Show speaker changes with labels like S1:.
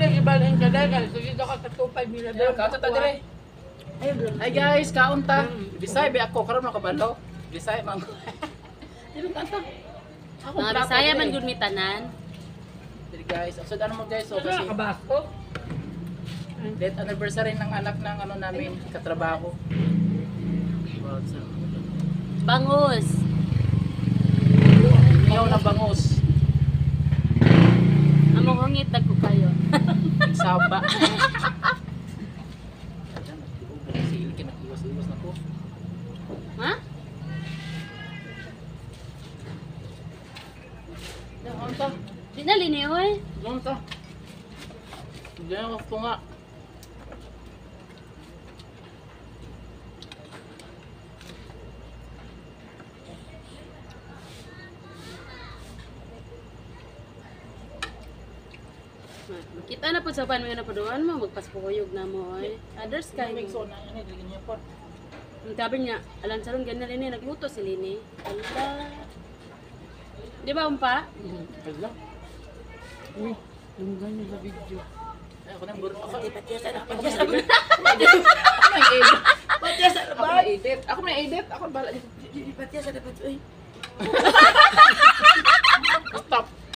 S1: din ibalhin ka dahil. Sige daw ka katupay nila
S2: Ayun, kato ta dire. Hi guys, kaunta. Bisay ba ako karon makabalo? Bisay man. Dili kanta. Ako
S3: Mga Bisaya
S2: dire.
S3: man gud mi tanan.
S2: Dili guys, so ano mo guys, so
S1: Kasi
S2: kasi
S1: nakabasko.
S2: death anniversary ng anak ng ano namin, katrabaho. Wow, Saba. Sige, kinakiwas-iwas na ko.
S3: Ha?
S2: Yan, kaunta.
S3: Di na lini oy.
S2: Kaunta. Diyan ako nga.
S3: Kita na po sa pan mo na paduan mo magpaspuyog na mo oy. Others kay.
S2: Kamig so na yan, dili niya po.
S3: Ang sabi niya, alam sa ron ganyan lini nagluto si Lini. Ala. Di ba umpa?
S2: Hala. Uy, yung ganyan sa video. Ay, ako nang buro. Ako, patiasa na. Patiasa na. Ako may edit. Patiasa na ba? Ako may edit. Ako may edit. Ako bala. Patiasa na. Uy. Stop.